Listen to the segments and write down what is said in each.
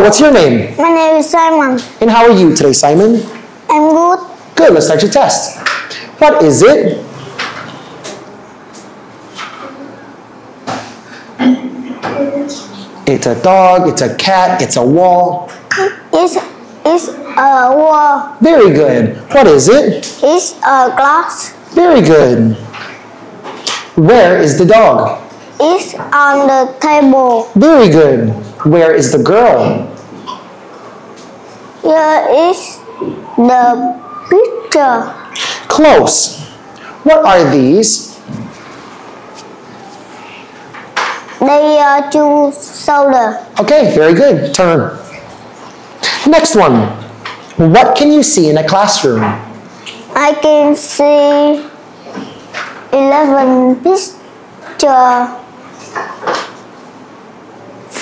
what's your name? My name is Simon. And how are you today, Simon? I'm good. Good, let's start your test. What is it? It's a dog, it's a cat, it's a wall. It's, it's a wall. Very good. What is it? It's a glass. Very good. Where is the dog? It's on the table. Very good. Where is the girl? Here is the picture. Close. What are these? They are two soda. Okay, very good. Turn. Next one. What can you see in a classroom? I can see 11 picture.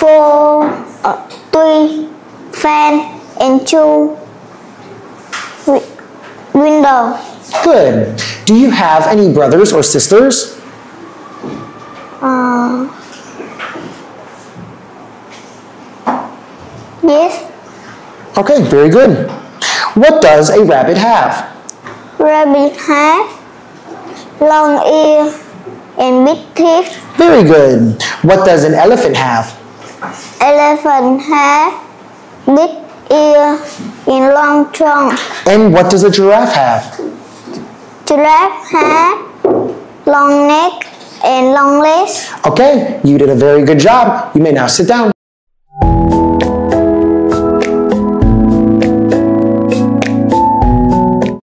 Four, uh, three fan and two window. Good. Do you have any brothers or sisters? Uh, yes, Okay, very good. What does a rabbit have? rabbit have long ears and big teeth. Very good. What does an elephant have? Elephant have big ear and long trunk. And what does a giraffe have? Giraffe have long neck and long legs. Okay, you did a very good job. You may now sit down.